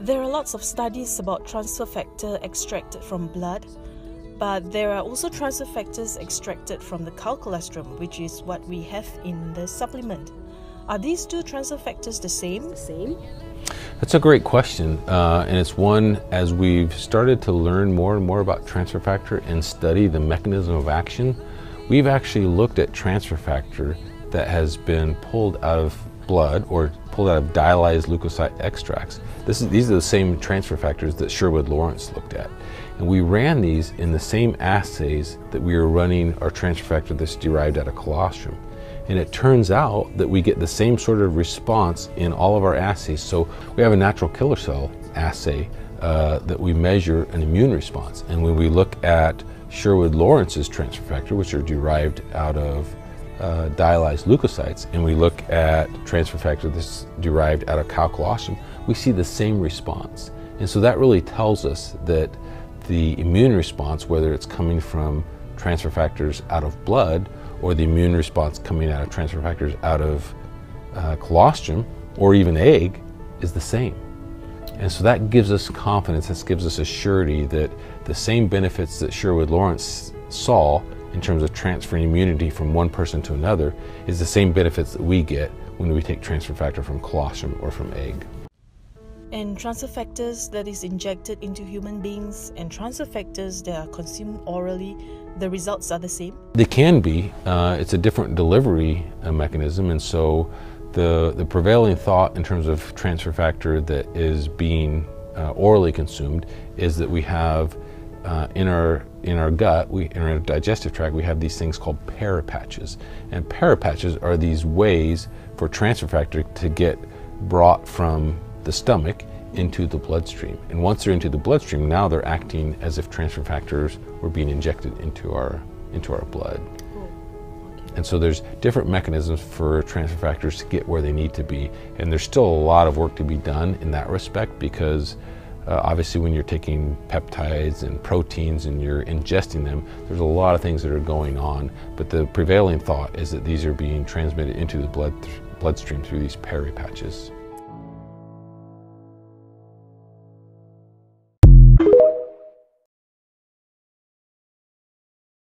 There are lots of studies about transfer factor extracted from blood, but there are also transfer factors extracted from the cow colostrum, which is what we have in the supplement. Are these two transfer factors the same? Same? That's a great question, uh, and it's one as we've started to learn more and more about transfer factor and study the mechanism of action. We've actually looked at transfer factor that has been pulled out of blood or pulled out of dialyzed leukocyte extracts. Is, these are the same transfer factors that Sherwood Lawrence looked at. And we ran these in the same assays that we were running our transfer factor that's derived out of colostrum. And it turns out that we get the same sort of response in all of our assays. So we have a natural killer cell assay uh, that we measure an immune response. And when we look at Sherwood Lawrence's transfer factor, which are derived out of uh, dialyzed leukocytes, and we look at transfer factor that's derived out of cow colostrum, we see the same response. And so that really tells us that the immune response, whether it's coming from transfer factors out of blood or the immune response coming out of transfer factors out of uh, colostrum or even egg, is the same. And so that gives us confidence, that gives us a surety that the same benefits that Sherwood Lawrence saw in terms of transferring immunity from one person to another is the same benefits that we get when we take transfer factor from colostrum or from egg. And transfer factors that is injected into human beings and transfer factors that are consumed orally, the results are the same? They can be. Uh, it's a different delivery uh, mechanism, and so the, the prevailing thought in terms of transfer factor that is being uh, orally consumed is that we have uh, in our in our gut, we in our digestive tract, we have these things called Peyer's patches, and Peyer's patches are these ways for transfer factor to get brought from the stomach into the bloodstream. And once they're into the bloodstream, now they're acting as if transfer factors were being injected into our into our blood. And so there's different mechanisms for transfer factors to get where they need to be. And there's still a lot of work to be done in that respect because uh, obviously when you're taking peptides and proteins and you're ingesting them, there's a lot of things that are going on. But the prevailing thought is that these are being transmitted into the blood th bloodstream through these Peyer's patches.